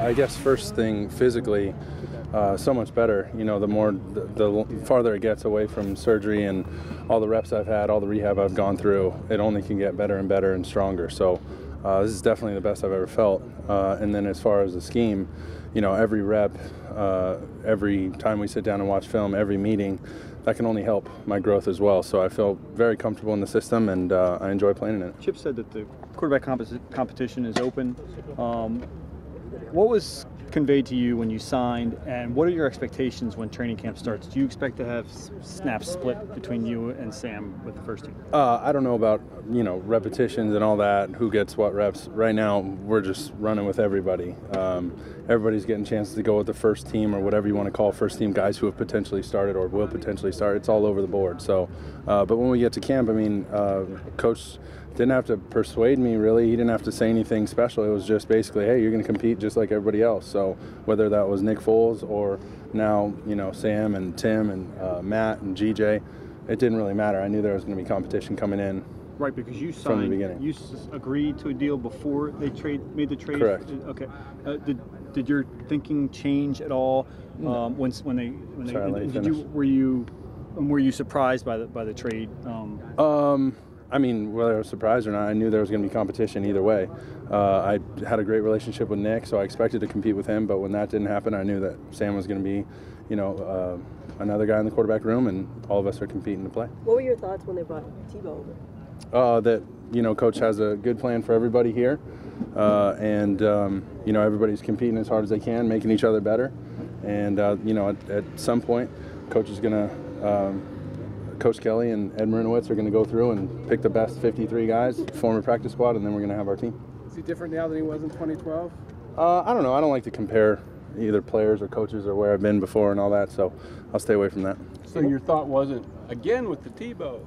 I guess first thing physically, uh, so much better. You know, the more the, the farther it gets away from surgery and all the reps I've had, all the rehab I've gone through, it only can get better and better and stronger. So uh, this is definitely the best I've ever felt. Uh, and then as far as the scheme, you know, every rep, uh, every time we sit down and watch film, every meeting, that can only help my growth as well. So I feel very comfortable in the system and uh, I enjoy playing in it. Chip said that the quarterback comp- competition is open. Um, what was conveyed to you when you signed, and what are your expectations when training camp starts? Do you expect to have snaps split between you and Sam with the first team? Uh, I don't know about you know repetitions and all that. Who gets what reps? Right now, we're just running with everybody. Um, everybody's getting chances to go with the first team or whatever you want to call first team guys who have potentially started or will potentially start. It's all over the board. So, uh, but when we get to camp, I mean, uh, coach didn't have to persuade me really. He didn't have to say anything special. It was just basically, hey, you're going to compete just like everybody else. So whether that was Nick Foles or now you know Sam and Tim and uh, Matt and GJ, it didn't really matter. I knew there was going to be competition coming in. Right, because you signed. From the beginning. You agreed to a deal before they trade made the trade. Correct. Okay. Uh, did did your thinking change at all um, when when they when Sorry, they did, did you were you were you surprised by the by the trade? Um, um I mean, whether I was surprised or not, I knew there was going to be competition either way. Uh, I had a great relationship with Nick, so I expected to compete with him. But when that didn't happen, I knew that Sam was going to be, you know, uh, another guy in the quarterback room, and all of us are competing to play. What were your thoughts when they brought Tebow over? Uh, that you know, coach has a good plan for everybody here, uh, and um, you know, everybody's competing as hard as they can, making each other better, and uh, you know, at, at, some point, coach is going to. Um, Coach Kelly and Ed Marynowitz are going to go through and pick the best 53 guys, form a practice squad, and then we're going to have our team. Is he different now than he was in 2012? Uh, I don't know. I don't like to compare either players or coaches or where I've been before and all that, so I'll stay away from that. So your thought wasn't again with the Tebow?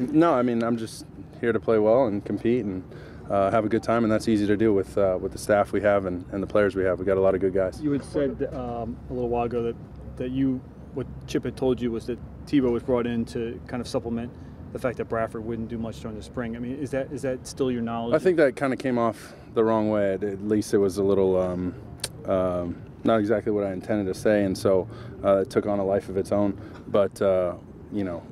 no, I mean I'm just here to play well and compete and uh, have a good time, and that's easy to do with uh, with the staff we have and, and the players we have. We got a lot of good guys. You had said um, a little while ago that that you what Chip had told you was that Tebow was brought in to kind of supplement the fact that Bradford wouldn't do much during the spring. I mean, is that is that still your knowledge? I think that kind of came off the wrong way. At least it was a little um, um, not exactly what I intended to say, and so uh, it took on a life of its own. But uh, you know,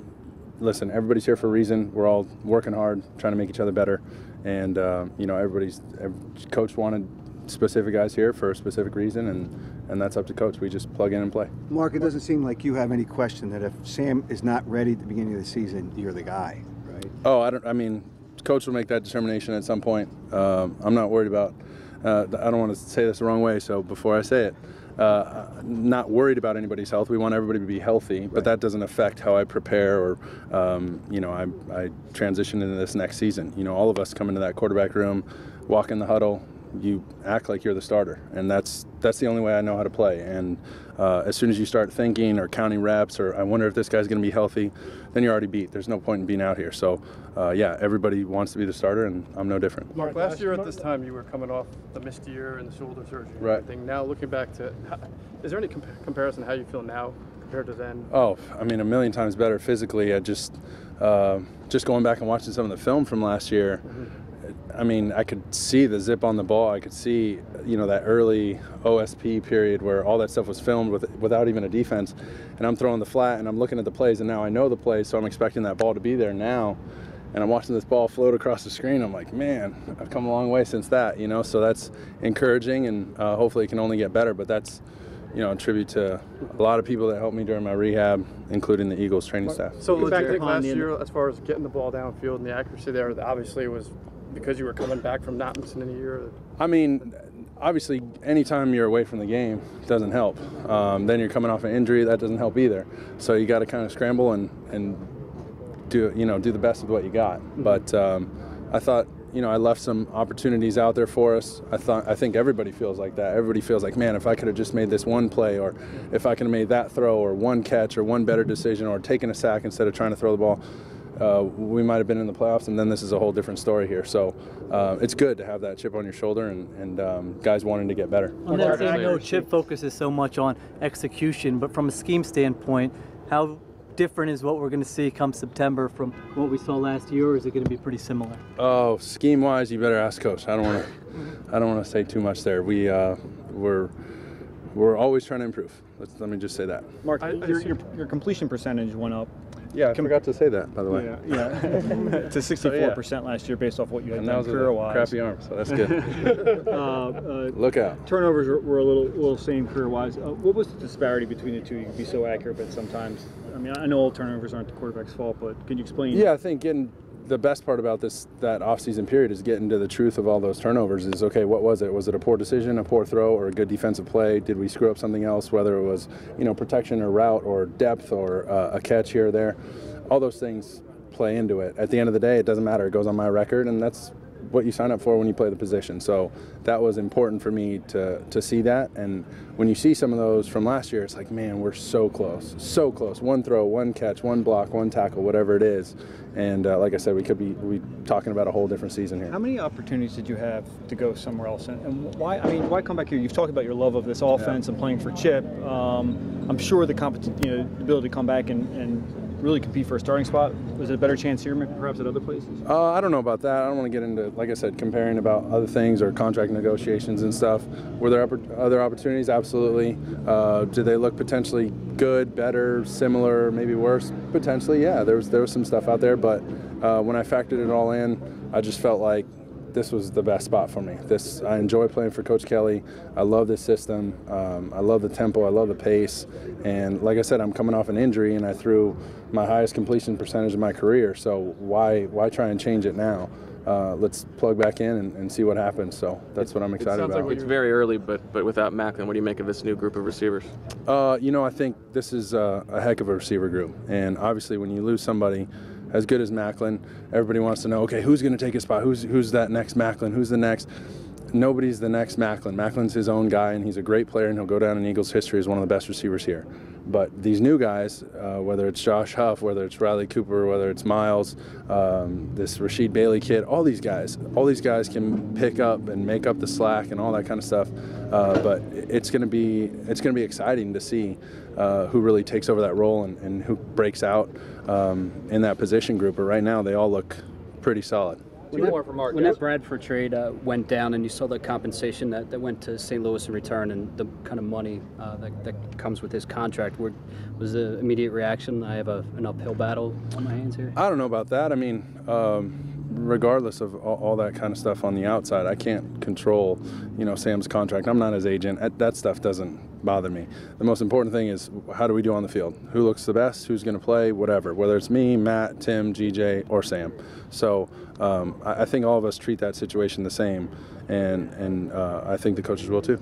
listen, everybody's here for a reason. We're all working hard, trying to make each other better, and uh, you know, everybody's every, coach wanted specific guys here for a specific reason, and and that's up to coach. We just plug in and play. Mark, it doesn't seem like you have any question that if Sam is not ready at the beginning of the season, you're the guy, right? Oh, I don't. I mean, coach will make that determination at some point. Um, I'm not worried about. Uh, I don't want to say this the wrong way, so before I say it, uh, not worried about anybody's health. We want everybody to be healthy, but right. that doesn't affect how I prepare or, um, you know, I, I transition into this next season. You know, all of us come into that quarterback room, walk in the huddle, you act like you're the starter, and that's that's the only way I know how to play. And uh, as soon as you start thinking or counting reps, or I wonder if this guy's going to be healthy, then you're already beat. There's no point in being out here. So, uh, yeah, everybody wants to be the starter, and I'm no different. Mark, last year at this time, you were coming off the missed year and the shoulder surgery. And right. Everything. Now, looking back to, is there any comp- comparison how you feel now compared to then? Oh, I mean, a million times better physically. I just, uh, just going back and watching some of the film from last year. Mm-hmm I mean, I could see the zip on the ball. I could see, you know, that early OSP period where all that stuff was filmed with, without even a defense. And I'm throwing the flat and I'm looking at the plays, and now I know the plays, so I'm expecting that ball to be there now. And I'm watching this ball float across the screen. I'm like, man, I've come a long way since that, you know. So that's encouraging, and uh, hopefully it can only get better. But that's, you know, a tribute to a lot of people that helped me during my rehab, including the Eagles training staff. So legit last year, as far as getting the ball downfield and the accuracy there, obviously it was because you were coming back from not missing any year? I mean, obviously, anytime you're away from the game doesn't help. Um, then you're coming off an injury, that doesn't help either. So you got to kind of scramble and, and do you know do the best with what you got. Mm-hmm. But um, I thought you know I left some opportunities out there for us. I thought I think everybody feels like that. Everybody feels like man, if I could have just made this one play, or if I could have made that throw, or one catch, or one better decision, or taken a sack instead of trying to throw the ball uh, we might have been in the playoffs, and then this is a whole different story here. So uh, it's good to have that chip on your shoulder and, and um, guys wanting to get better. On that same note, Chip focuses so much on execution, but from a scheme standpoint, how different is what we're going to see come September from what we saw last year, or is it going to be pretty similar? Oh, scheme wise, you better ask coach. I don't want to. I don't want to say too much there. We uh, we're we're always trying to improve. Let's, let me just say that. Mark, I- I your, your, your completion percentage went up Yeah, I Com- forgot to say that by the way. yeah, yeah, to 64% last year based off what you had And that done was a career-wise. crappy arm, so that's good. Uh, uh, Look out. turnovers were, were a little, little same career-wise. Uh, what was the disparity between the two? You can be so accurate, but sometimes, I mean, I know all turnovers aren't the quarterback's fault, but can you explain? Yeah, I think getting the best part about this that offseason period is getting to the truth of all those turnovers. Is okay, what was it? Was it a poor decision, a poor throw, or a good defensive play? Did we screw up something else? Whether it was you know protection or route or depth or uh, a catch here or there, all those things play into it. At the end of the day, it doesn't matter. It goes on my record, and that's what you sign up for when you play the position. So that was important for me to to see that. And when you see some of those from last year, it's like, man, we're so close, so close. One throw, one catch, one block, one tackle, whatever it is. And uh, like I said, we could be we talking about a whole different season here. How many opportunities did you have to go somewhere else? And, and why? I mean, why come back here? You've talked about your love of this offense and playing for Chip. Um, I'm sure the compet- you know, the ability to come back and, and really compete for a starting spot was it a better chance here, perhaps at other places? Uh, I don't know about that. I don't want to get into, like I said, comparing about other things or contract negotiations and stuff. Were there other opportunities? Absolutely. Uh, did they look potentially good, better, similar, maybe worse? Potentially, yeah. There was there was some stuff out there, but uh, when I factored it all in, I just felt like this was the best spot for me. This I enjoy playing for Coach Kelly. I love this system. Um, I love the tempo. I love the pace. And like I said, I'm coming off an injury, and I threw my highest completion percentage of my career. So why why try and change it now? Uh, let's plug back in and, and see what happens. So that's what I'm excited sounds like about. what It's very early, but but without Maclin, what do you make of this new group of receivers? Uh, you know, I think this is uh, a heck of a receiver group, and obviously, when you lose somebody as good as Maclin, everybody wants to know, okay, who's going to take his spot? Who's who's that next Maclin? Who's the next? Nobody's the next Maclin. Maclin's his own guy, and he's a great player, and he'll go down in Eagles history as one of the best receivers here. But these new guys, uh, whether it's Josh Huff, whether it's Riley Cooper, whether it's Miles, um, this Rasheed Bailey kid, all these guys, all these guys can pick up and make up the slack and all that kind of stuff. Uh, but it's going to be it's going to be exciting to see uh, who really takes over that role and, and who breaks out um, in that position group. But right now, they all look pretty solid. Two more for Mark. When that Bradford trade uh, went down and you saw the compensation that, that went to St. Louis in return and the kind of money uh, that, that comes with his contract, were, was the immediate reaction, I have a, an uphill battle on my hands here? I don't know about that. I mean, um, regardless of all, all that kind of stuff on the outside, I can't control, you know, Sam's contract. I'm not his agent. That- That stuff doesn't bother me. The most important thing is how do we do on the field? Who looks the best? Who's going to play? Whatever. Whether it's me, Matt, Tim, GJ, or Sam. So um, I, I think all of us treat that situation the same, and and uh, I think the coaches will too.